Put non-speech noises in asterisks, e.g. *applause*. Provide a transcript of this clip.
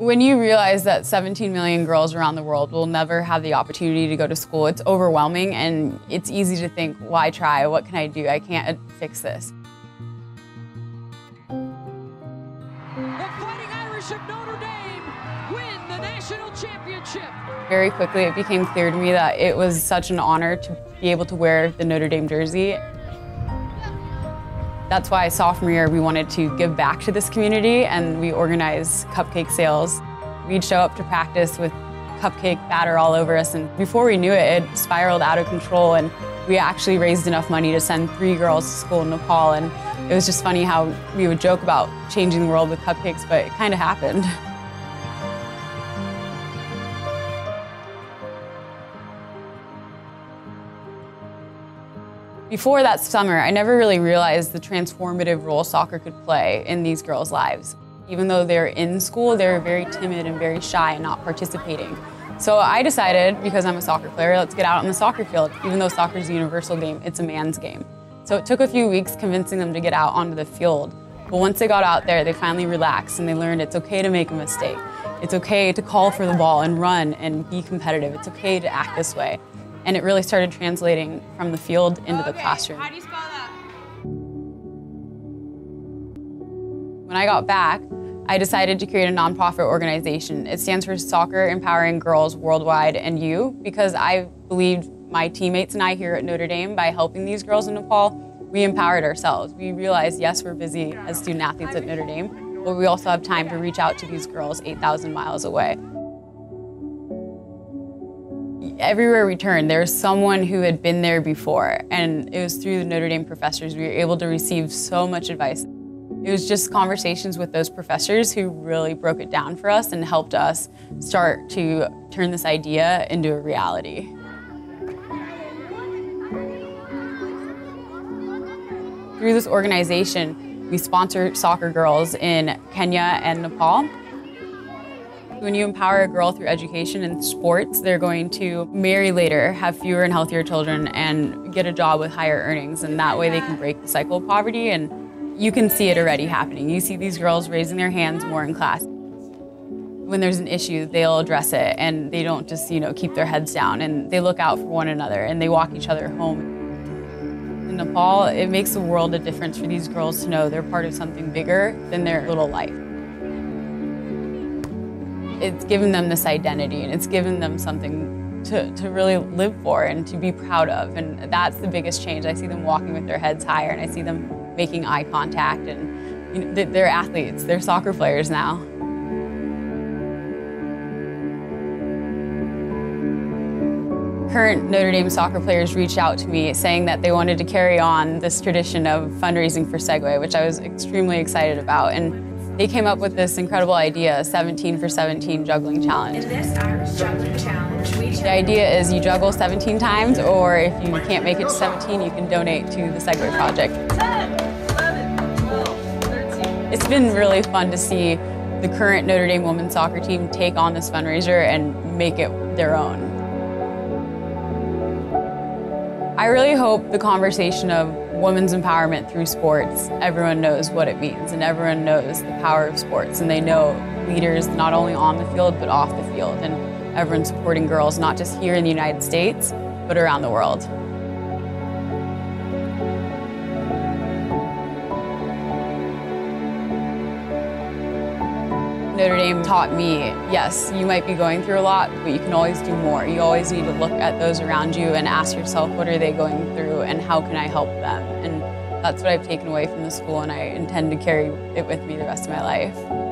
When you realize that 17 million girls around the world will never have the opportunity to go to school, it's overwhelming and it's easy to think, why try? What can I do? I can't uh, fix this. The Fighting Irish of Notre Dame win the national championship. Very quickly, it became clear to me that it was such an honor to be able to wear the Notre Dame jersey. That's why sophomore year we wanted to give back to this community and we organized cupcake sales. We'd show up to practice with cupcake batter all over us and before we knew it, it spiraled out of control and we actually raised enough money to send three girls to school in Nepal and it was just funny how we would joke about changing the world with cupcakes, but it kind of happened. *laughs* Before that summer, I never really realized the transformative role soccer could play in these girls' lives. Even though they're in school, they're very timid and very shy and not participating. So I decided, because I'm a soccer player, let's get out on the soccer field. Even though soccer is a universal game, it's a man's game. So it took a few weeks convincing them to get out onto the field. But once they got out there, they finally relaxed and they learned it's okay to make a mistake. It's okay to call for the ball and run and be competitive. It's okay to act this way. And it really started translating from the field into the classroom. How do you spell that? When I got back, I decided to create a nonprofit organization. It stands for Soccer Empowering Girls Worldwide and You because I believed my teammates and I here at Notre Dame, by helping these girls in Nepal, we empowered ourselves. We realized, yes, we're busy as student athletes at Notre Dame, but we also have time to reach out to these girls 8,000 miles away everywhere we turned, there was someone who had been there before, and it was through the Notre Dame professors we were able to receive so much advice. It was just conversations with those professors who really broke it down for us and helped us start to turn this idea into a reality. Through this organization, we sponsor soccer girls in Kenya and Nepal. When you empower a girl through education and sports, they're going to marry later, have fewer and healthier children, and get a job with higher earnings. And that way they can break the cycle of poverty. And you can see it already happening. You see these girls raising their hands more in class. When there's an issue, they'll address it and they don't just, you know, keep their heads down and they look out for one another and they walk each other home. In Nepal, it makes the world a difference for these girls to know they're part of something bigger than their little life it's given them this identity and it's given them something to, to really live for and to be proud of. And that's the biggest change. I see them walking with their heads higher and I see them making eye contact and you know, they're athletes, they're soccer players now. Current Notre Dame soccer players reached out to me saying that they wanted to carry on this tradition of fundraising for SEGway, which I was extremely excited about. And they came up with this incredible idea, 17 for 17 juggling challenge. In this Irish juggling challenge, we The idea is you juggle 17 times, or if you can't make it to 17, you can donate to the SEGway Project. 10, 11, 12, 13. It's been really fun to see the current Notre Dame women's soccer team take on this fundraiser and make it their own. I really hope the conversation of women's empowerment through sports, everyone knows what it means and everyone knows the power of sports and they know leaders not only on the field but off the field and everyone supporting girls not just here in the United States but around the world. Notre Dame taught me, yes, you might be going through a lot, but you can always do more. You always need to look at those around you and ask yourself, what are they going through and how can I help them? And that's what I've taken away from the school and I intend to carry it with me the rest of my life.